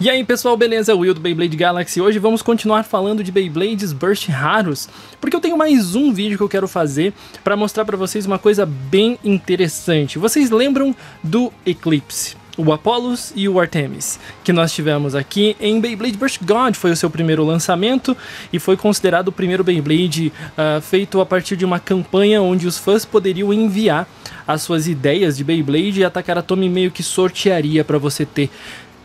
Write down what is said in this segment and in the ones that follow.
E aí pessoal, beleza? Will do Beyblade Galaxy. Hoje vamos continuar falando de Beyblades Burst raros, porque eu tenho mais um vídeo que eu quero fazer para mostrar para vocês uma coisa bem interessante. Vocês lembram do Eclipse? o Apollos e o Artemis, que nós tivemos aqui em Beyblade Burst God, foi o seu primeiro lançamento e foi considerado o primeiro Beyblade uh, feito a partir de uma campanha onde os fãs poderiam enviar as suas ideias de Beyblade e a Takara meio que sortearia para você ter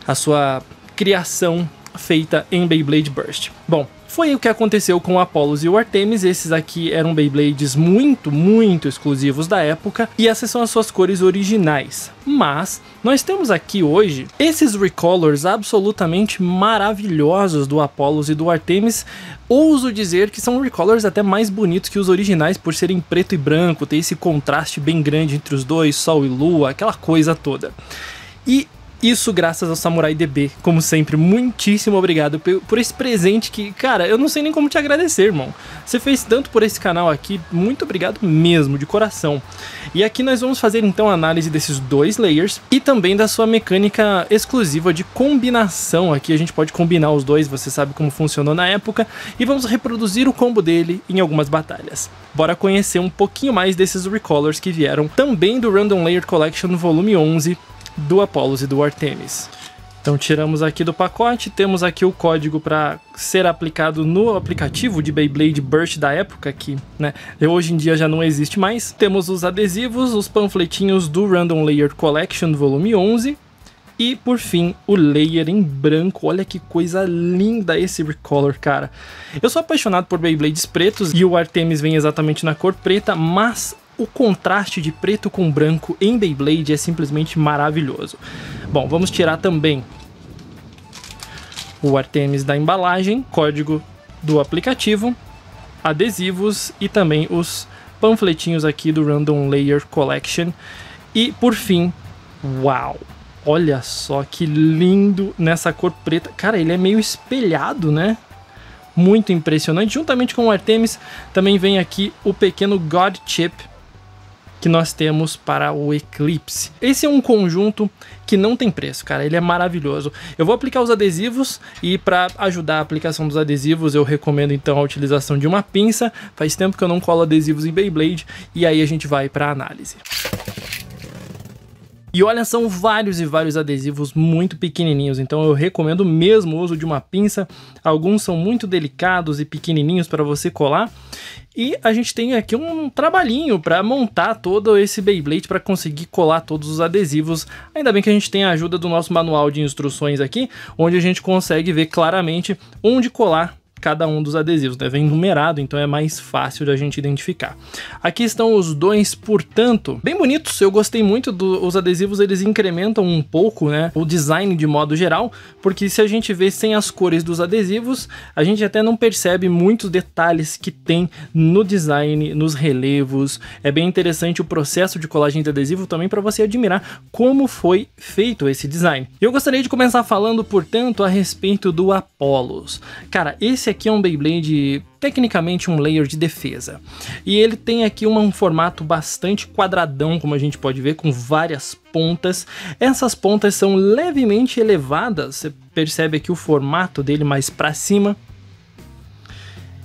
a sua criação feita em Beyblade Burst. Bom, foi o que aconteceu com Apollos e o Artemis. Esses aqui eram Beyblades muito, muito exclusivos da época e essas são as suas cores originais. Mas nós temos aqui hoje esses recolors absolutamente maravilhosos do Apollos e do Artemis. Ouso dizer que são recolors até mais bonitos que os originais por serem preto e branco, ter esse contraste bem grande entre os dois, sol e lua, aquela coisa toda. E isso graças ao Samurai DB. Como sempre, muitíssimo obrigado por esse presente que, cara, eu não sei nem como te agradecer, irmão. Você fez tanto por esse canal aqui, muito obrigado mesmo, de coração. E aqui nós vamos fazer então a análise desses dois layers e também da sua mecânica exclusiva de combinação. Aqui a gente pode combinar os dois, você sabe como funcionou na época, e vamos reproduzir o combo dele em algumas batalhas. Bora conhecer um pouquinho mais desses recolors que vieram também do Random Layer Collection Volume 11 do Apollos e do Artemis. Então tiramos aqui do pacote, temos aqui o código para ser aplicado no aplicativo de Beyblade Burst da época que, né, hoje em dia já não existe mais. Temos os adesivos, os panfletinhos do Random Layer Collection volume 11 e por fim o layer em branco. Olha que coisa linda esse recolor, cara. Eu sou apaixonado por Beyblades pretos e o Artemis vem exatamente na cor preta, mas o contraste de preto com branco em Beyblade é simplesmente maravilhoso. Bom, vamos tirar também o Artemis da embalagem, código do aplicativo, adesivos e também os panfletinhos aqui do Random Layer Collection. E por fim, uau! Olha só que lindo nessa cor preta. Cara, ele é meio espelhado, né? Muito impressionante. Juntamente com o Artemis, também vem aqui o pequeno God Chip que nós temos para o Eclipse. Esse é um conjunto que não tem preço, cara, ele é maravilhoso. Eu vou aplicar os adesivos e para ajudar a aplicação dos adesivos eu recomendo então a utilização de uma pinça. Faz tempo que eu não colo adesivos em Beyblade e aí a gente vai para análise. E olha, são vários e vários adesivos muito pequenininhos, então eu recomendo mesmo o uso de uma pinça. Alguns são muito delicados e pequenininhos para você colar. E a gente tem aqui um trabalhinho para montar todo esse Beyblade para conseguir colar todos os adesivos. Ainda bem que a gente tem a ajuda do nosso manual de instruções aqui, onde a gente consegue ver claramente onde colar cada um dos adesivos, né? Vem numerado, então é mais fácil de a gente identificar. Aqui estão os dois, portanto, bem bonitos. Eu gostei muito dos adesivos, eles incrementam um pouco, né, o design de modo geral, porque se a gente vê sem as cores dos adesivos, a gente até não percebe muitos detalhes que tem no design, nos relevos. É bem interessante o processo de colagem de adesivo também para você admirar como foi feito esse design. Eu gostaria de começar falando, portanto, a respeito do Apollos. Cara, esse esse aqui é um Beyblade tecnicamente um layer de defesa. E ele tem aqui um formato bastante quadradão, como a gente pode ver, com várias pontas. Essas pontas são levemente elevadas, você percebe aqui o formato dele mais para cima.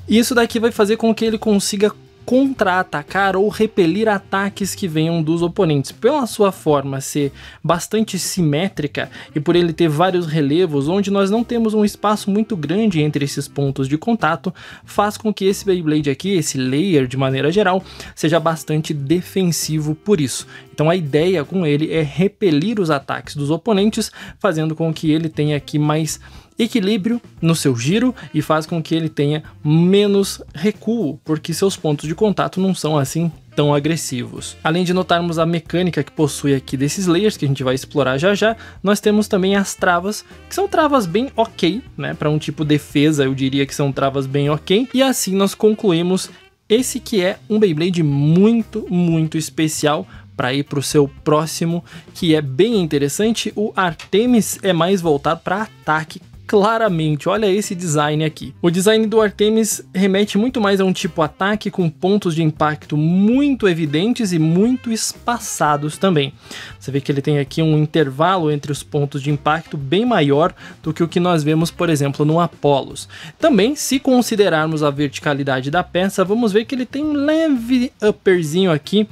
E isso daqui vai fazer com que ele consiga contra-atacar ou repelir ataques que venham dos oponentes. Pela sua forma ser bastante simétrica e por ele ter vários relevos, onde nós não temos um espaço muito grande entre esses pontos de contato, faz com que esse Beyblade aqui, esse layer de maneira geral, seja bastante defensivo por isso. Então a ideia com ele é repelir os ataques dos oponentes, fazendo com que ele tenha aqui mais equilíbrio no seu giro e faz com que ele tenha menos recuo, porque seus pontos de contato não são assim tão agressivos. Além de notarmos a mecânica que possui aqui desses layers, que a gente vai explorar já já, nós temos também as travas, que são travas bem ok, né? Para um tipo defesa, eu diria que são travas bem ok. E assim nós concluímos esse que é um Beyblade muito, muito especial para ir para o seu próximo, que é bem interessante. O Artemis é mais voltado para ataque claramente. Olha esse design aqui. O design do Artemis remete muito mais a um tipo ataque com pontos de impacto muito evidentes e muito espaçados também. Você vê que ele tem aqui um intervalo entre os pontos de impacto bem maior do que o que nós vemos, por exemplo, no Apollos. Também, se considerarmos a verticalidade da peça, vamos ver que ele tem um leve upperzinho aqui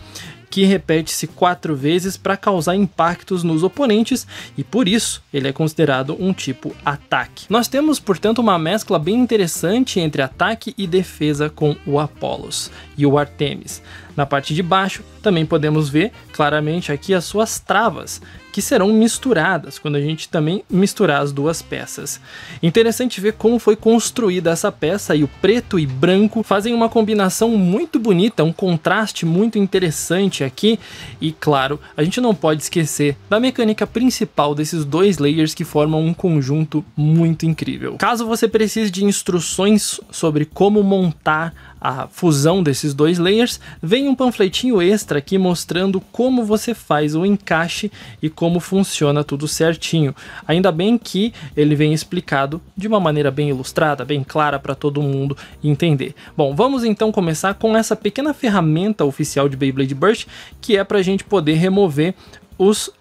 que repete-se quatro vezes para causar impactos nos oponentes e por isso ele é considerado um tipo ataque. Nós temos, portanto, uma mescla bem interessante entre ataque e defesa com o Apollos e o Artemis. Na parte de baixo também podemos ver claramente aqui as suas travas, que serão misturadas quando a gente também misturar as duas peças. Interessante ver como foi construída essa peça e o preto e branco fazem uma combinação muito bonita, um contraste muito interessante aqui e claro, a gente não pode esquecer da mecânica principal desses dois layers que formam um conjunto muito incrível. Caso você precise de instruções sobre como montar a fusão desses dois layers, vem um panfletinho extra aqui mostrando como você faz o encaixe e como funciona tudo certinho. Ainda bem que ele vem explicado de uma maneira bem ilustrada, bem clara para todo mundo entender. Bom, vamos então começar com essa pequena ferramenta oficial de Beyblade Burst, que é para a gente poder remover os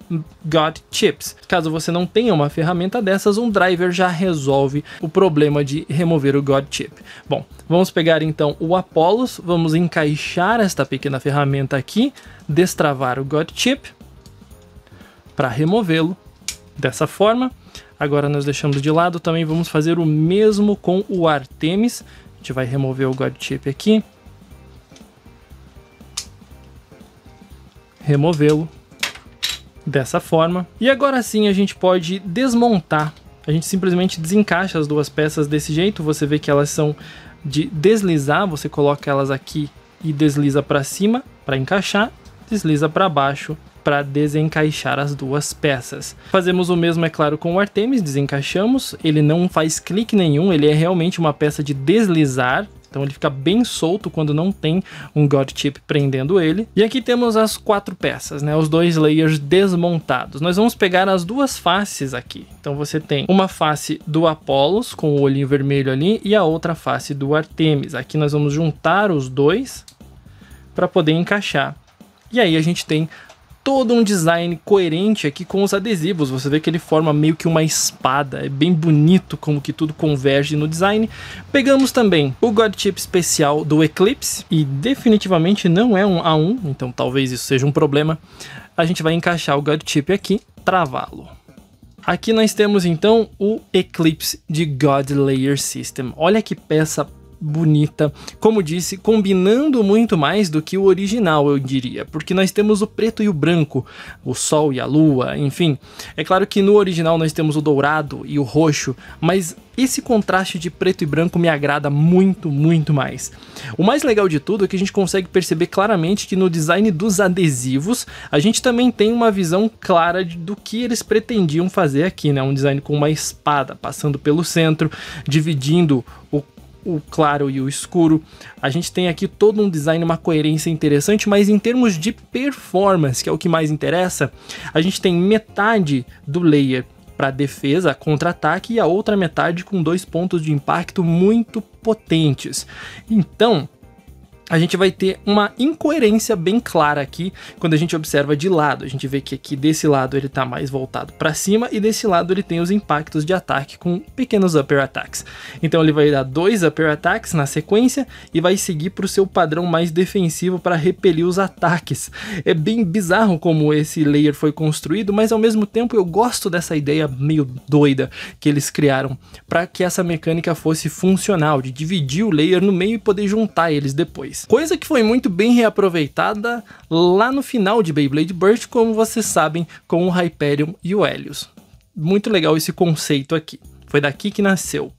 God Chips. Caso você não tenha uma ferramenta dessas, um driver já resolve o problema de remover o God Chip. Bom, vamos pegar então o Apollos, vamos encaixar esta pequena ferramenta aqui, destravar o God Chip para removê-lo dessa forma. Agora nós deixamos de lado, também vamos fazer o mesmo com o Artemis. A gente vai remover o God Chip aqui. Removê-lo dessa forma. E agora sim a gente pode desmontar. A gente simplesmente desencaixa as duas peças desse jeito. Você vê que elas são de deslizar. Você coloca elas aqui e desliza para cima para encaixar, desliza para baixo para desencaixar as duas peças. Fazemos o mesmo, é claro, com o Artemis, desencaixamos, ele não faz clique nenhum, ele é realmente uma peça de deslizar, então ele fica bem solto quando não tem um God Chip prendendo ele. E aqui temos as quatro peças, né? Os dois layers desmontados. Nós vamos pegar as duas faces aqui. Então você tem uma face do Apollos com o olhinho vermelho ali e a outra face do Artemis. Aqui nós vamos juntar os dois para poder encaixar. E aí a gente tem todo um design coerente aqui com os adesivos. Você vê que ele forma meio que uma espada. É bem bonito como que tudo converge no design. Pegamos também o God Chip especial do Eclipse. E definitivamente não é um A1, então talvez isso seja um problema. A gente vai encaixar o God Chip aqui, travá-lo. Aqui nós temos então o Eclipse de God Layer System. Olha que peça bonita, como disse, combinando muito mais do que o original, eu diria, porque nós temos o preto e o branco, o sol e a lua, enfim. É claro que no original nós temos o dourado e o roxo, mas esse contraste de preto e branco me agrada muito, muito mais. O mais legal de tudo é que a gente consegue perceber claramente que no design dos adesivos a gente também tem uma visão clara do que eles pretendiam fazer aqui, né? Um design com uma espada passando pelo centro, dividindo o o claro e o escuro. A gente tem aqui todo um design, uma coerência interessante, mas em termos de performance, que é o que mais interessa, a gente tem metade do layer para defesa, contra-ataque e a outra metade com dois pontos de impacto muito potentes. Então, a gente vai ter uma incoerência bem clara aqui quando a gente observa de lado. A gente vê que aqui desse lado ele está mais voltado para cima e desse lado ele tem os impactos de ataque com pequenos upper attacks. Então ele vai dar dois upper attacks na sequência e vai seguir para o seu padrão mais defensivo para repelir os ataques. É bem bizarro como esse layer foi construído, mas ao mesmo tempo eu gosto dessa ideia meio doida que eles criaram para que essa mecânica fosse funcional, de dividir o layer no meio e poder juntar eles depois. Coisa que foi muito bem reaproveitada lá no final de Beyblade Burst, como vocês sabem, com o Hyperion e o Helios. Muito legal esse conceito aqui. Foi daqui que nasceu.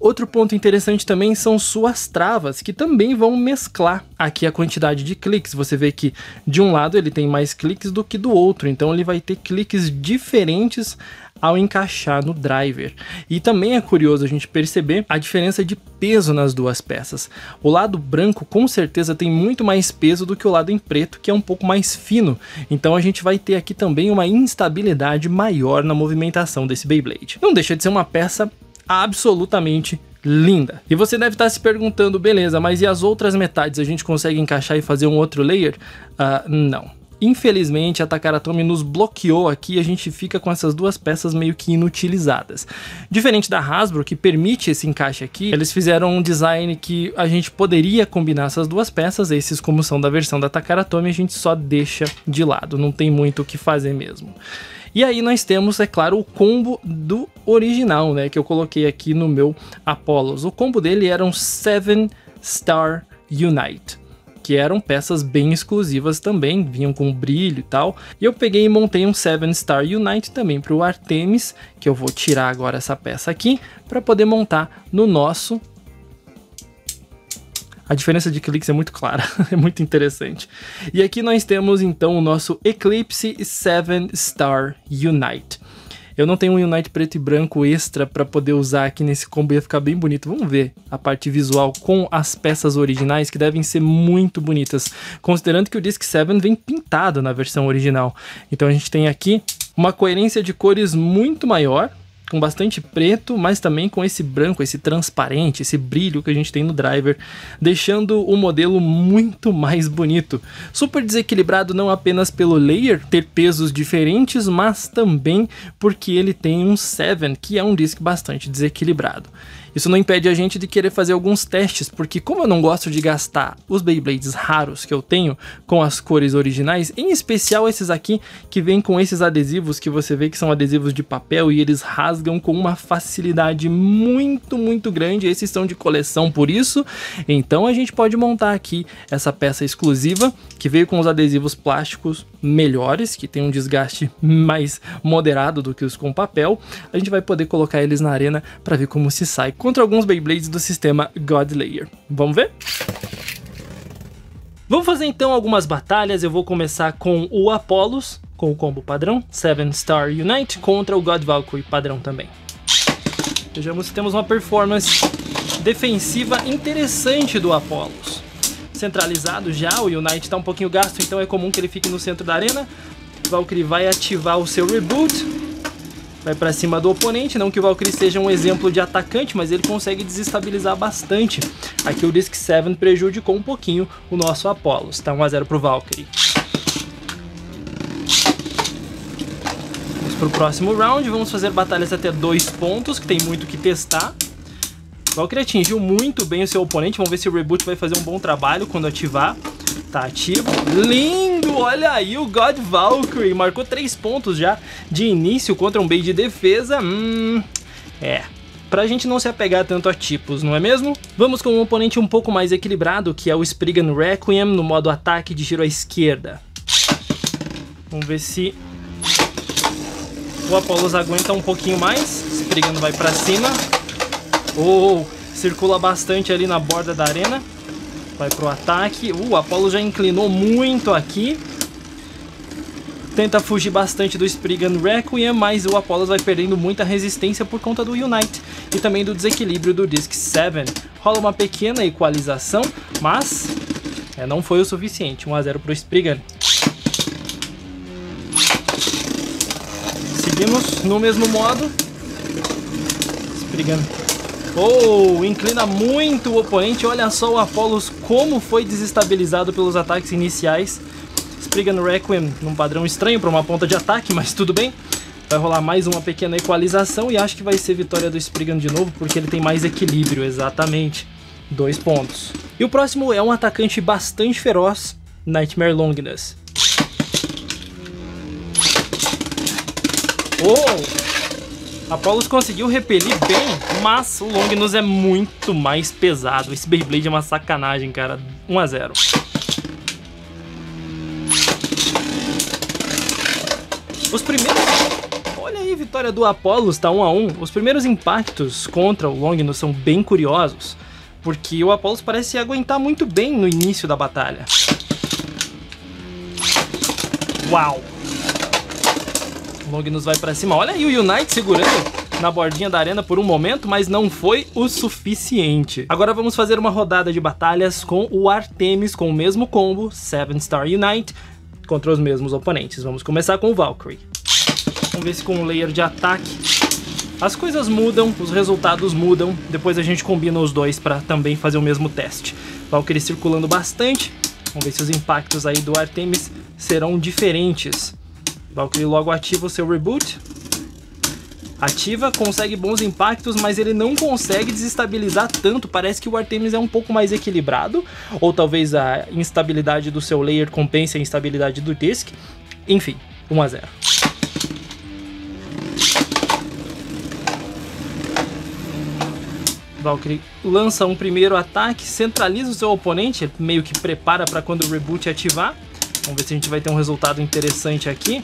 Outro ponto interessante também são suas travas, que também vão mesclar aqui a quantidade de cliques. Você vê que de um lado ele tem mais cliques do que do outro, então ele vai ter cliques diferentes ao encaixar no driver. E também é curioso a gente perceber a diferença de peso nas duas peças. O lado branco com certeza tem muito mais peso do que o lado em preto, que é um pouco mais fino. Então a gente vai ter aqui também uma instabilidade maior na movimentação desse Beyblade. Não deixa de ser uma peça absolutamente linda. E você deve estar se perguntando, beleza, mas e as outras metades? A gente consegue encaixar e fazer um outro layer? Uh, não. Infelizmente, a Takaratomi nos bloqueou aqui e a gente fica com essas duas peças meio que inutilizadas. Diferente da Hasbro, que permite esse encaixe aqui, eles fizeram um design que a gente poderia combinar essas duas peças, esses como são da versão da Takaratomi, a gente só deixa de lado, não tem muito o que fazer mesmo. E aí nós temos, é claro, o combo do original, né, que eu coloquei aqui no meu Apollos. O combo dele era um 7 Star Unite que eram peças bem exclusivas também, vinham com brilho e tal. E eu peguei e montei um 7 Star Unite também para o Artemis, que eu vou tirar agora essa peça aqui, para poder montar no nosso a diferença de cliques é muito clara, é muito interessante. E aqui nós temos então o nosso Eclipse 7 Star Unite. Eu não tenho um Unite preto e branco extra para poder usar aqui nesse combo, ia ficar bem bonito. Vamos ver a parte visual com as peças originais, que devem ser muito bonitas, considerando que o Disc 7 vem pintado na versão original. Então a gente tem aqui uma coerência de cores muito maior, com bastante preto, mas também com esse branco, esse transparente, esse brilho que a gente tem no driver, deixando o modelo muito mais bonito. Super desequilibrado não apenas pelo layer ter pesos diferentes, mas também porque ele tem um 7, que é um disc bastante desequilibrado. Isso não impede a gente de querer fazer alguns testes, porque como eu não gosto de gastar os Beyblades raros que eu tenho com as cores originais, em especial esses aqui que vêm com esses adesivos que você vê que são adesivos de papel e eles rasgam com uma facilidade muito, muito grande. Esses são de coleção por isso. Então a gente pode montar aqui essa peça exclusiva que veio com os adesivos plásticos melhores, que tem um desgaste mais moderado do que os com papel. A gente vai poder colocar eles na arena para ver como se sai contra alguns Beyblades do sistema God Layer. Vamos ver? Vamos fazer então algumas batalhas. Eu vou começar com o Apollos, com o combo padrão, 7 Star Unite, contra o God Valkyrie padrão também. Vejamos se temos uma performance defensiva interessante do Apollos. Centralizado já, o Unite está um pouquinho gasto, então é comum que ele fique no centro da arena. Valkyrie vai ativar o seu reboot, vai para cima do oponente. Não que o Valkyrie seja um exemplo de atacante, mas ele consegue desestabilizar bastante. Aqui o Disc 7 prejudicou um pouquinho o nosso Apollos. Tá 1x0 pro Valkyrie. Vamos pro próximo round. Vamos fazer batalhas até dois pontos, que tem muito que testar. O Valkyrie atingiu muito bem o seu oponente. Vamos ver se o Reboot vai fazer um bom trabalho quando ativar. Tá ativo. Lindo! Olha aí o God Valkyrie. Marcou 3 pontos já de início contra um bait de defesa. Hum, é. Pra gente não se apegar tanto a tipos, não é mesmo? Vamos com um oponente um pouco mais equilibrado, que é o Spriggan Requiem no modo ataque de giro à esquerda. Vamos ver se o Apollos aguenta um pouquinho mais. Spriggan vai pra cima. Oh, circula bastante ali na borda da arena. Vai pro ataque. Uh, o Apollo já inclinou muito aqui. Tenta fugir bastante do Spriggan Requiem, mas o Apollo vai perdendo muita resistência por conta do Unite e também do desequilíbrio do Disc 7. Rola uma pequena equalização, mas é, não foi o suficiente. 1 a 0 pro Spriggan. Seguimos no mesmo modo. Spriggan Oh, inclina muito o oponente. Olha só o Apollos como foi desestabilizado pelos ataques iniciais. Spriggan Requiem num padrão estranho para uma ponta de ataque, mas tudo bem. Vai rolar mais uma pequena equalização e acho que vai ser vitória do Spriggan de novo, porque ele tem mais equilíbrio, exatamente. Dois pontos. E o próximo é um atacante bastante feroz, Nightmare Longinus. Oh! Apollos conseguiu repelir bem, mas o Longinus é muito mais pesado. Esse Beyblade é uma sacanagem, cara. 1 a 0 Os primeiros... Olha aí, vitória do Apollos, tá 1 a 1 Os primeiros impactos contra o Longinus são bem curiosos, porque o Apollos parece aguentar muito bem no início da batalha. Uau! Longinus vai para cima. Olha aí o Unite segurando na bordinha da arena por um momento, mas não foi o suficiente. Agora vamos fazer uma rodada de batalhas com o Artemis com o mesmo combo, 7 Star Unite, contra os mesmos oponentes. Vamos começar com o Valkyrie. Vamos ver se com o layer de ataque as coisas mudam, os resultados mudam, depois a gente combina os dois para também fazer o mesmo teste. Valkyrie circulando bastante, vamos ver se os impactos aí do Artemis serão diferentes. Valkyrie logo ativa o seu reboot, ativa, consegue bons impactos, mas ele não consegue desestabilizar tanto. Parece que o Artemis é um pouco mais equilibrado, ou talvez a instabilidade do seu layer compense a instabilidade do Disc. Enfim, 1 a 0. Valkyrie lança um primeiro ataque, centraliza o seu oponente, meio que prepara para quando o reboot ativar. Vamos ver se a gente vai ter um resultado interessante aqui.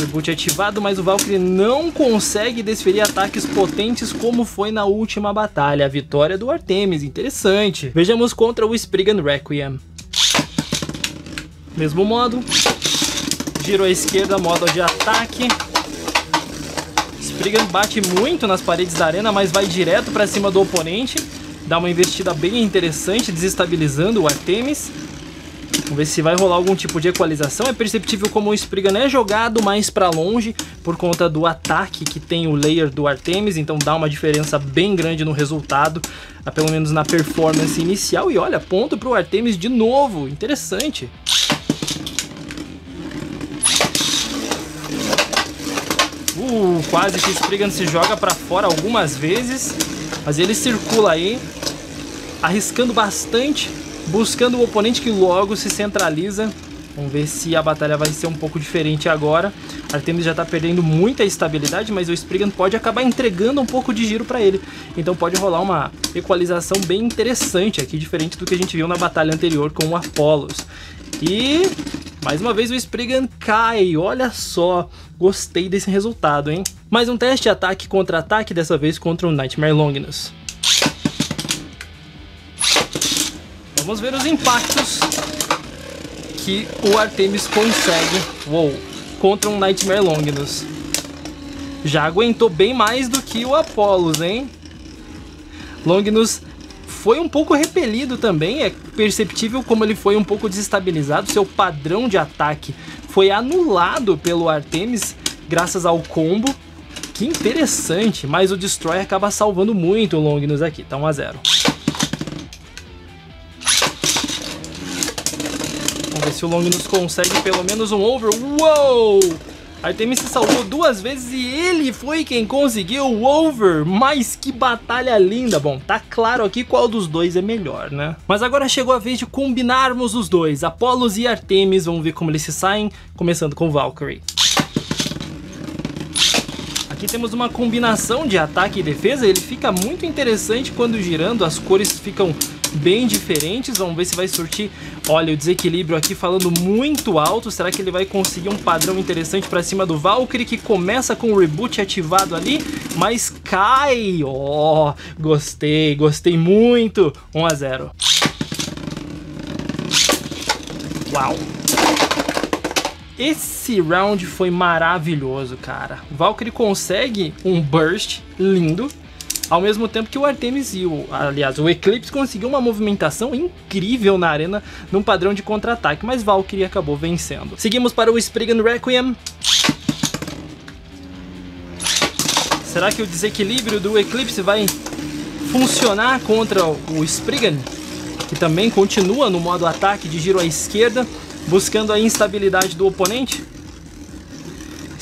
Reboot ativado, mas o Valkyrie não consegue desferir ataques potentes como foi na última batalha. A vitória do Artemis, interessante. Vejamos contra o Spriggan Requiem. Mesmo modo. Giro à esquerda, modo de ataque. Spriggan bate muito nas paredes da arena, mas vai direto para cima do oponente. Dá uma investida bem interessante, desestabilizando o Artemis. Vamos ver se vai rolar algum tipo de equalização. É perceptível como o Spriggan é jogado mais para longe por conta do ataque que tem o layer do Artemis, então dá uma diferença bem grande no resultado, pelo menos na performance inicial. E olha, ponto para o Artemis de novo, interessante. Uh, quase que o Spriggan se joga para fora algumas vezes, mas ele circula aí, arriscando bastante, buscando o oponente que logo se centraliza. Vamos ver se a batalha vai ser um pouco diferente agora. Artemis já está perdendo muita estabilidade, mas o Spriggan pode acabar entregando um pouco de giro para ele. Então pode rolar uma equalização bem interessante aqui, diferente do que a gente viu na batalha anterior com o Apollos. E mais uma vez o Spriggan cai, olha só, gostei desse resultado, hein? Mais um teste ataque contra ataque, dessa vez contra o Nightmare Longinus. Vamos ver os impactos que o Artemis consegue Uou, contra um Nightmare Longinus. Já aguentou bem mais do que o Apollos, hein? Longinus foi um pouco repelido também, é perceptível como ele foi um pouco desestabilizado, seu padrão de ataque foi anulado pelo Artemis graças ao combo. Que interessante, mas o Destroy acaba salvando muito o Longinus aqui, tá 1 a 0. Se o Longinus consegue pelo menos um over. Uou! Artemis se salvou duas vezes e ele foi quem conseguiu o over. Mas que batalha linda. Bom, tá claro aqui qual dos dois é melhor, né? Mas agora chegou a vez de combinarmos os dois, Apolos e Artemis. Vamos ver como eles se saem, começando com Valkyrie. Aqui temos uma combinação de ataque e defesa, ele fica muito interessante quando girando, as cores ficam bem diferentes. Vamos ver se vai surtir. Olha, o desequilíbrio aqui falando muito alto. Será que ele vai conseguir um padrão interessante para cima do Valkyrie, que começa com o reboot ativado ali, mas cai. Ó, oh, gostei, gostei muito. 1 a 0. Uau. Esse round foi maravilhoso, cara. Valkyrie consegue um burst lindo, ao mesmo tempo que o Artemis e o, aliás, o Eclipse conseguiu uma movimentação incrível na arena num padrão de contra-ataque, mas Valkyrie acabou vencendo. Seguimos para o Spriggan Requiem. Será que o desequilíbrio do Eclipse vai funcionar contra o Spriggan? Que também continua no modo ataque de giro à esquerda, buscando a instabilidade do oponente?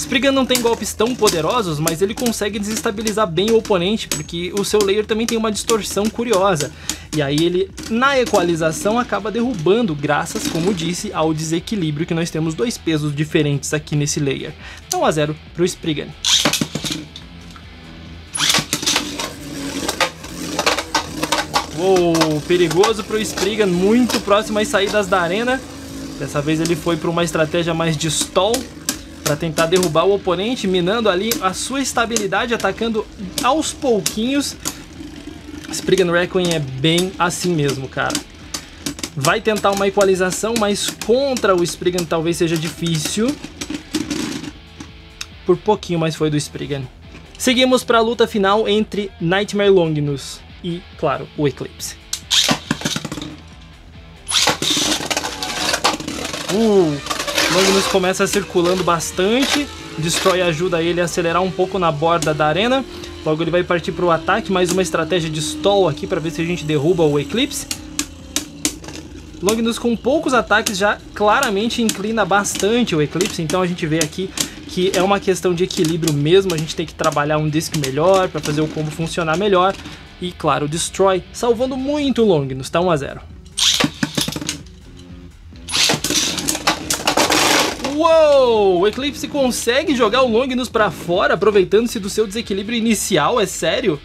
Spriggan não tem golpes tão poderosos, mas ele consegue desestabilizar bem o oponente, porque o seu layer também tem uma distorção curiosa. E aí ele, na equalização, acaba derrubando, graças, como disse, ao desequilíbrio que nós temos dois pesos diferentes aqui nesse layer. 1 a 0 para o Spriggan. Uou, perigoso para o Spriggan, muito próximo às saídas da arena. Dessa vez ele foi para uma estratégia mais de stall, para tentar derrubar o oponente, minando ali a sua estabilidade, atacando aos pouquinhos. Spriggan Requiem é bem assim mesmo, cara. Vai tentar uma equalização, mas contra o Spriggan talvez seja difícil. por pouquinho, mas foi do Spriggan. Seguimos para a luta final entre Nightmare Longinus e, claro, o Eclipse. Uh, Longinus começa circulando bastante, Destroy ajuda ele a acelerar um pouco na borda da arena. Logo ele vai partir para o ataque, mais uma estratégia de stall aqui para ver se a gente derruba o Eclipse. Longinus com poucos ataques já claramente inclina bastante o Eclipse, então a gente vê aqui que é uma questão de equilíbrio mesmo, a gente tem que trabalhar um disc melhor para fazer o combo funcionar melhor. E claro, o Destroy salvando muito o Longinus, tá 1 a 0. O Eclipse consegue jogar o Longinus pra fora, aproveitando-se do seu desequilíbrio inicial, é sério?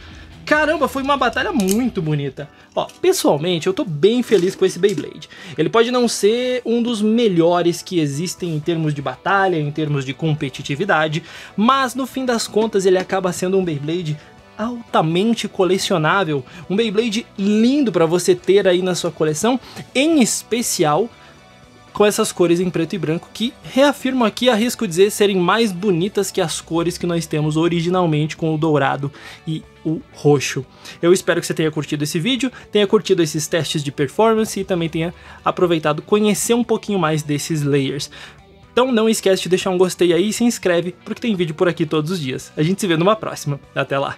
Caramba, foi uma batalha muito bonita. Ó, pessoalmente, eu tô bem feliz com esse Beyblade. Ele pode não ser um dos melhores que existem em termos de batalha, em termos de competitividade, mas no fim das contas ele acaba sendo um Beyblade altamente colecionável, um Beyblade lindo para você ter aí na sua coleção, em especial com essas cores em preto e branco que reafirmo aqui, arrisco dizer, serem mais bonitas que as cores que nós temos originalmente com o dourado e o roxo. Eu espero que você tenha curtido esse vídeo, tenha curtido esses testes de performance e também tenha aproveitado conhecer um pouquinho mais desses layers. Então não esquece de deixar um gostei aí e se inscreve, porque tem vídeo por aqui todos os dias. A gente se vê numa próxima. Até lá!